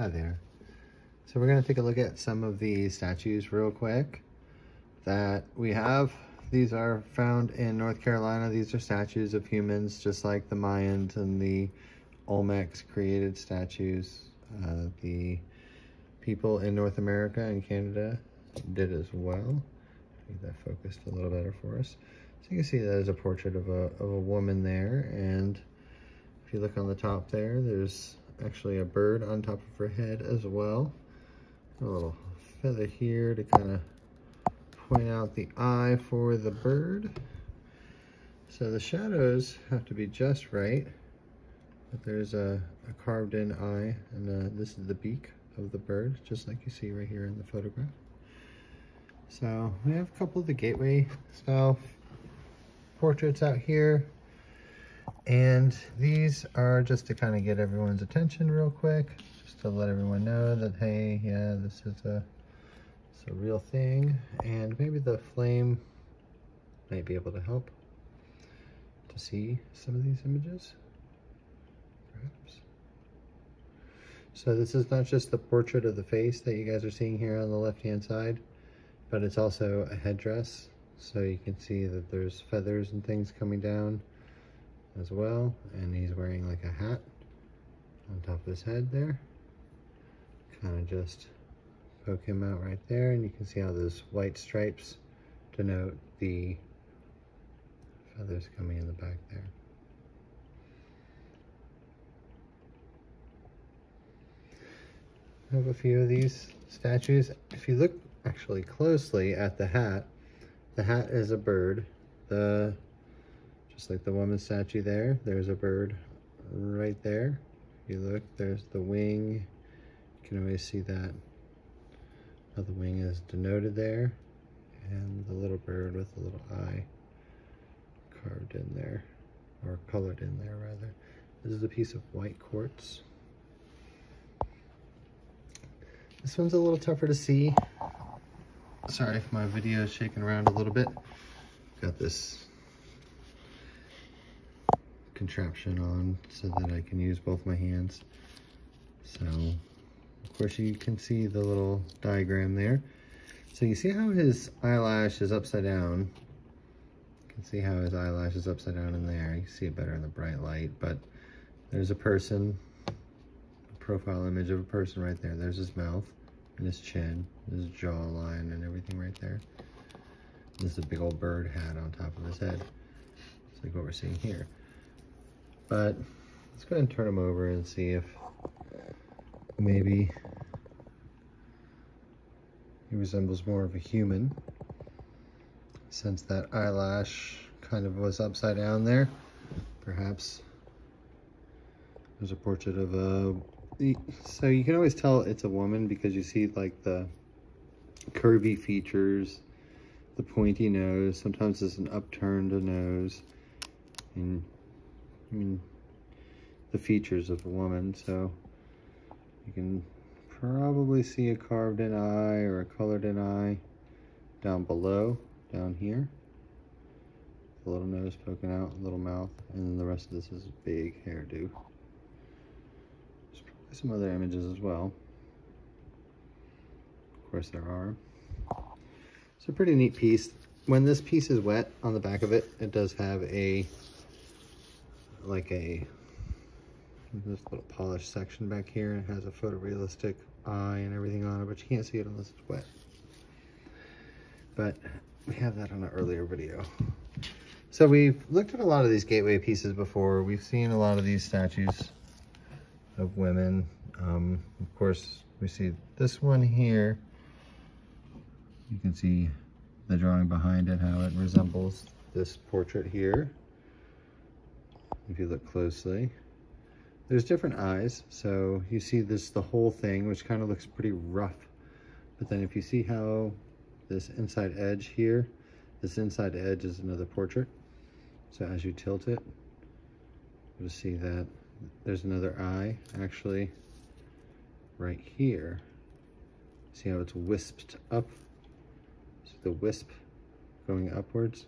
Hi there. So we're going to take a look at some of the statues real quick that we have. These are found in North Carolina. These are statues of humans just like the Mayans and the Olmecs created statues. Uh, the people in North America and Canada did as well. Get that focused a little better for us. So you can see that is a portrait of a, of a woman there and if you look on the top there, there's actually a bird on top of her head as well. A little feather here to kind of point out the eye for the bird. So the shadows have to be just right. But there's a, a carved in eye and uh, this is the beak of the bird, just like you see right here in the photograph. So we have a couple of the gateway style portraits out here. And these are just to kind of get everyone's attention real quick, just to let everyone know that, hey, yeah, this is a, it's a real thing. And maybe the flame might be able to help to see some of these images, perhaps. So this is not just the portrait of the face that you guys are seeing here on the left-hand side, but it's also a headdress. So you can see that there's feathers and things coming down as well. And he's wearing like a hat on top of his head there. Kind of just poke him out right there. And you can see how those white stripes denote the feathers coming in the back there. I have a few of these statues. If you look actually closely at the hat, the hat is a bird. The just like the woman statue there, there's a bird right there. If you look, there's the wing. You can always see that how the wing is denoted there. And the little bird with the little eye carved in there, or colored in there rather. This is a piece of white quartz. This one's a little tougher to see. Sorry if my video is shaking around a little bit. Got this contraption on so that I can use both my hands. So, of course you can see the little diagram there. So you see how his eyelash is upside down. You can see how his eyelash is upside down in there. You see it better in the bright light, but there's a person, a profile image of a person right there. There's his mouth and his chin, his jawline and everything right there. This is a big old bird hat on top of his head. It's like what we're seeing here. But let's go ahead and turn him over and see if maybe he resembles more of a human since that eyelash kind of was upside down there. Perhaps there's a portrait of a... So you can always tell it's a woman because you see like the curvy features, the pointy nose, sometimes it's an upturned nose, and I mean, the features of a woman. So you can probably see a carved in eye or a colored in eye down below, down here. The little nose poking out, little mouth, and then the rest of this is big hairdo. There's probably some other images as well. Of course there are. It's a pretty neat piece. When this piece is wet on the back of it, it does have a like a this little polished section back here and it has a photorealistic eye and everything on it, but you can't see it unless it's wet. But we have that on an earlier video. So we've looked at a lot of these gateway pieces before. We've seen a lot of these statues of women. Um, of course, we see this one here. You can see the drawing behind it, how it resembles this portrait here if you look closely. There's different eyes, so you see this, the whole thing, which kind of looks pretty rough. But then if you see how this inside edge here, this inside edge is another portrait. So as you tilt it, you'll see that there's another eye actually right here. See how it's wisped up? See the wisp going upwards?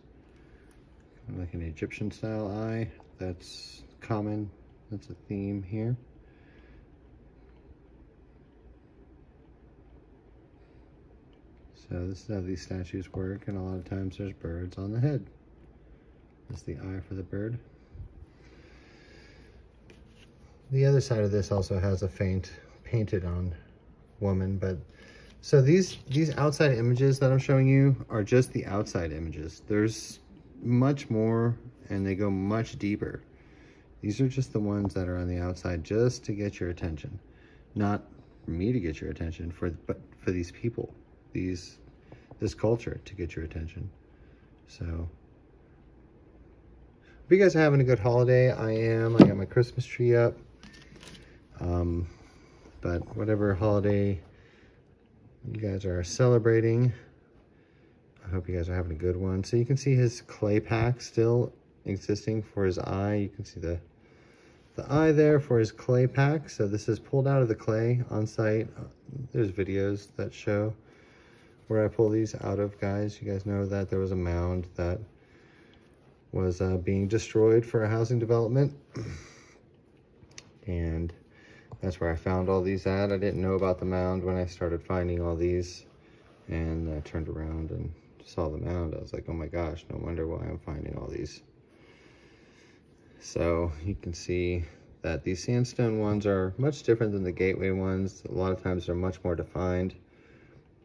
Kind of like an Egyptian style eye that's common. That's a theme here. So this is how these statues work, and a lot of times there's birds on the head. That's the eye for the bird. The other side of this also has a faint painted on woman, but so these these outside images that I'm showing you are just the outside images. There's much more and they go much deeper. These are just the ones that are on the outside just to get your attention. Not for me to get your attention, for but for these people, these this culture to get your attention. So hope you guys are having a good holiday. I am. I got my Christmas tree up. Um, but whatever holiday you guys are celebrating, I hope you guys are having a good one. So you can see his clay pack still existing for his eye. You can see the the eye there for his clay pack. So this is pulled out of the clay on site. There's videos that show where I pull these out of, guys. You guys know that there was a mound that was uh, being destroyed for a housing development. and that's where I found all these at. I didn't know about the mound when I started finding all these. And I turned around and saw the mound. I was like, oh my gosh, no wonder why I'm finding all these. So you can see that these sandstone ones are much different than the gateway ones. A lot of times they're much more defined.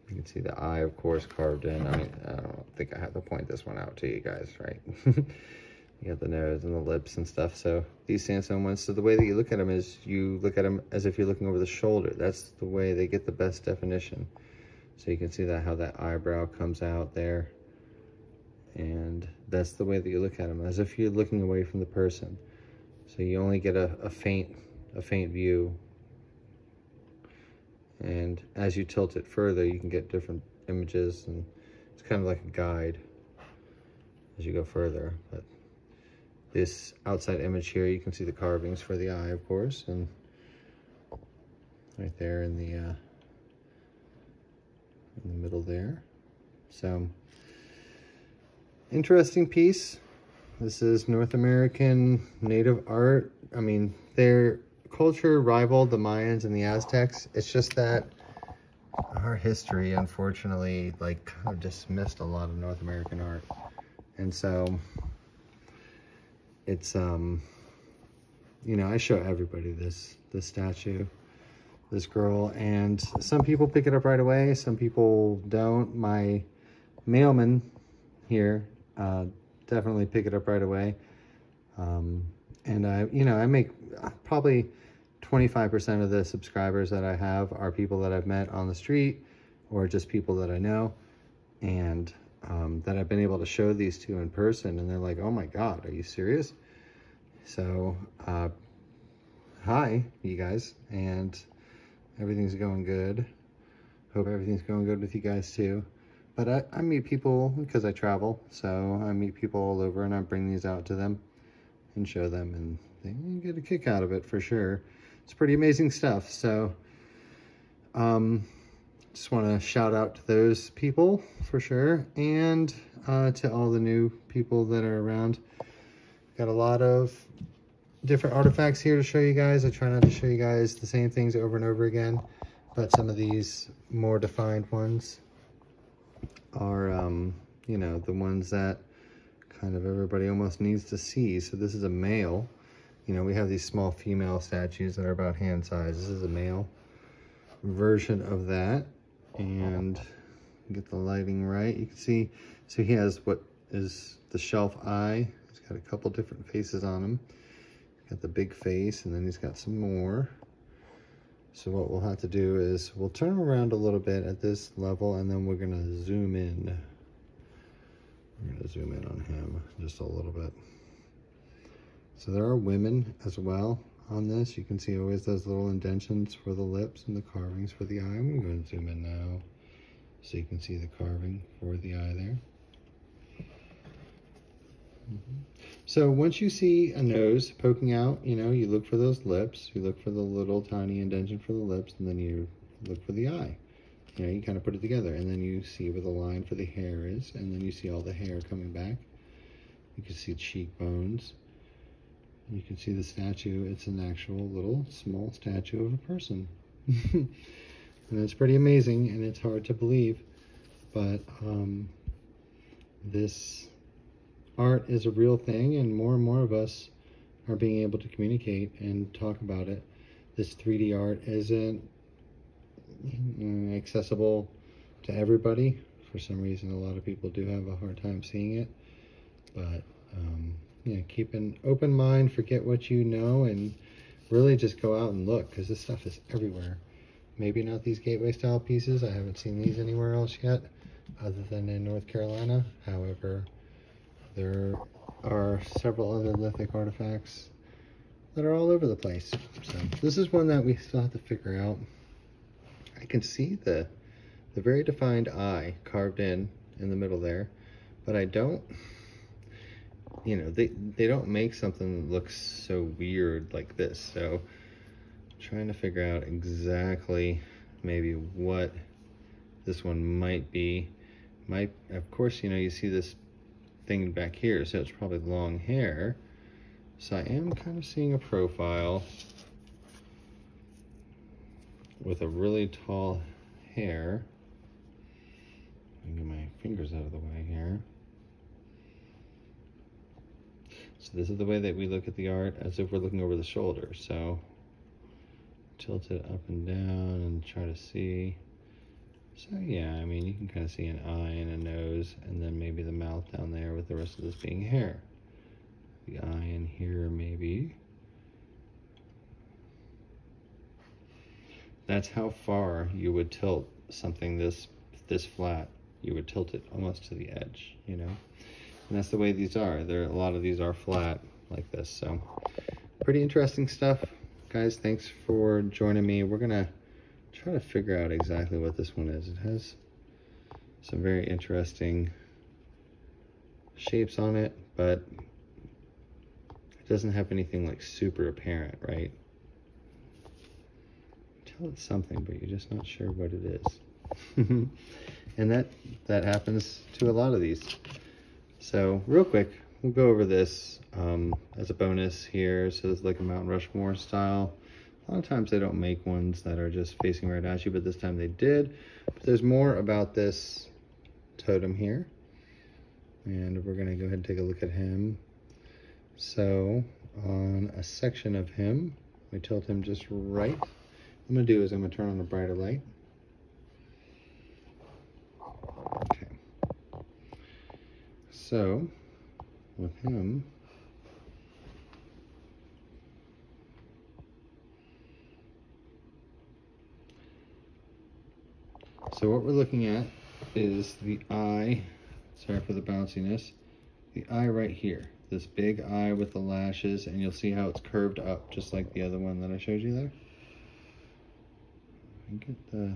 You can see the eye, of course, carved in. I mean, I don't think I have to point this one out to you guys, right? you got the nose and the lips and stuff. So these sandstone ones, so the way that you look at them is you look at them as if you're looking over the shoulder. That's the way they get the best definition. So you can see that how that eyebrow comes out there. And that's the way that you look at them as if you're looking away from the person. So you only get a, a faint a faint view. And as you tilt it further you can get different images and it's kind of like a guide as you go further. But this outside image here you can see the carvings for the eye of course and right there in the uh, in the middle there so interesting piece. This is North American native art. I mean, their culture rivaled the Mayans and the Aztecs. It's just that our history, unfortunately, like kind of dismissed a lot of North American art. And so it's, um, you know, I show everybody this, this statue, this girl, and some people pick it up right away. Some people don't. My mailman here uh, definitely pick it up right away. Um, and I, you know, I make probably 25% of the subscribers that I have are people that I've met on the street or just people that I know and um, that I've been able to show these to in person. And they're like, oh my God, are you serious? So, uh, hi, you guys, and everything's going good. Hope everything's going good with you guys too. But I, I meet people because I travel, so I meet people all over and I bring these out to them and show them and they get a kick out of it for sure. It's pretty amazing stuff. So um, just want to shout out to those people for sure and uh, to all the new people that are around. Got a lot of different artifacts here to show you guys. I try not to show you guys the same things over and over again, but some of these more defined ones are, um, you know, the ones that kind of everybody almost needs to see. So this is a male. You know, we have these small female statues that are about hand size. This is a male version of that. And get the lighting right. You can see, so he has what is the shelf eye. He's got a couple different faces on him. Got the big face, and then he's got some more. So what we'll have to do is we'll turn around a little bit at this level and then we're gonna zoom in. We're gonna zoom in on him just a little bit. So there are women as well on this. You can see always those little indentions for the lips and the carvings for the eye. I'm to zoom in now so you can see the carving for the eye there. So once you see a nose poking out, you know, you look for those lips, you look for the little tiny indentation for the lips, and then you look for the eye. You know, you kind of put it together, and then you see where the line for the hair is, and then you see all the hair coming back. You can see cheekbones. You can see the statue. It's an actual little small statue of a person. and it's pretty amazing, and it's hard to believe but um, this art is a real thing and more and more of us are being able to communicate and talk about it. This 3D art isn't mm, accessible to everybody. For some reason, a lot of people do have a hard time seeing it. But, um, yeah, keep an open mind, forget what you know, and really just go out and look because this stuff is everywhere. Maybe not these gateway style pieces. I haven't seen these anywhere else yet other than in North Carolina. However, there are several other lithic artifacts that are all over the place. So this is one that we still have to figure out. I can see the the very defined eye carved in in the middle there, but I don't, you know, they, they don't make something that looks so weird like this. So I'm trying to figure out exactly maybe what this one might be. Might, of course, you know, you see this thing back here, so it's probably long hair. So I am kind of seeing a profile with a really tall hair. Get my fingers out of the way here. So this is the way that we look at the art as if we're looking over the shoulder. So tilt it up and down and try to see. So yeah, I mean, you can kind of see an eye and a nose and then maybe the mouth down there with the rest of this being hair. The eye in here maybe. That's how far you would tilt something this this flat you would tilt it almost to the edge, you know? And that's the way these are. There, a lot of these are flat like this. So pretty interesting stuff. Guys, thanks for joining me. We're gonna try to figure out exactly what this one is. It has some very interesting shapes on it, but it doesn't have anything like super apparent, right? Tell it something, but you're just not sure what it is. and that that happens to a lot of these so real quick we'll go over this um, as a bonus here so it's like a Mount Rushmore style a lot of times they don't make ones that are just facing right at you but this time they did. But there's more about this totem here. And we're going to go ahead and take a look at him. So on a section of him we tilt him just right. What I'm going to do is I'm going to turn on a brighter light. Okay. So, with him, so what we're looking at is the eye, sorry for the bounciness, the eye right here, this big eye with the lashes, and you'll see how it's curved up, just like the other one that I showed you there. Get the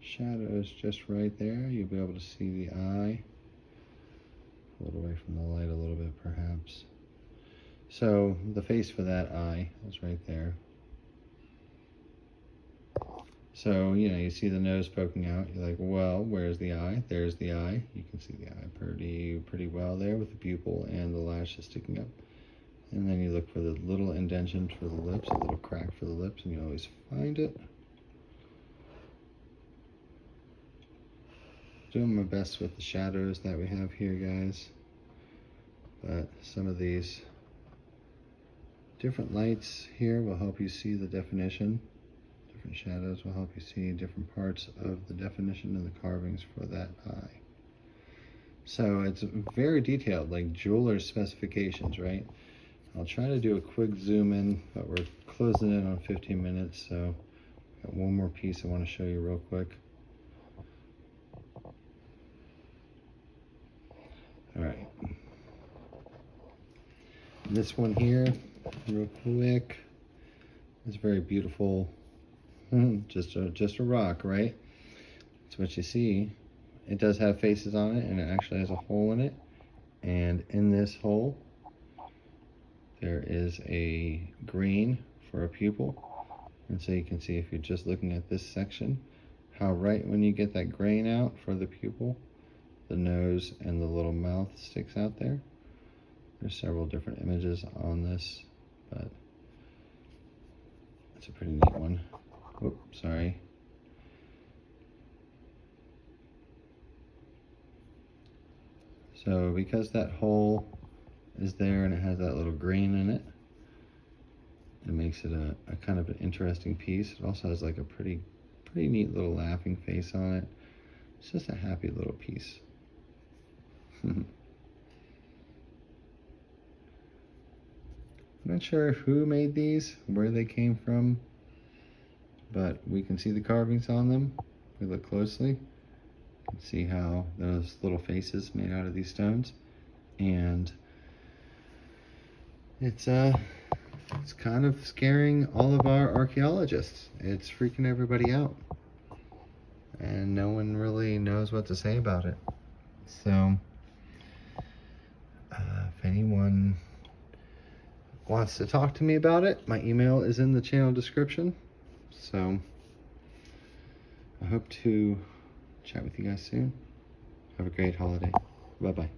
shadows just right there, you'll be able to see the eye pull it away from the light a little bit perhaps. So the face for that eye is right there. So, you know, you see the nose poking out. You're like, well, where's the eye? There's the eye. You can see the eye pretty, pretty well there with the pupil and the lashes sticking up. And then you look for the little indention for the lips, a little crack for the lips, and you always find it. doing my best with the shadows that we have here guys but some of these different lights here will help you see the definition different shadows will help you see different parts of the definition and the carvings for that eye so it's very detailed like jeweler's specifications right I'll try to do a quick zoom in but we're closing in on 15 minutes so got one more piece I want to show you real quick All right. This one here, real quick, is very beautiful. Hmm, just a just a rock, right? That's what you see. It does have faces on it, and it actually has a hole in it. And in this hole, there is a green for a pupil. And so you can see if you're just looking at this section, how right when you get that grain out for the pupil, the nose and the little mouth sticks out there. There's several different images on this, but it's a pretty neat one. Oops, sorry. So because that hole is there and it has that little grain in it, it makes it a, a kind of an interesting piece. It also has like a pretty, pretty neat little laughing face on it. It's just a happy little piece. I'm not sure who made these, where they came from, but we can see the carvings on them. If we look closely, can see how those little faces made out of these stones. And it's uh it's kind of scaring all of our archaeologists. It's freaking everybody out. And no one really knows what to say about it. So uh, if anyone wants to talk to me about it, my email is in the channel description. So I hope to chat with you guys soon. Have a great holiday. Bye-bye.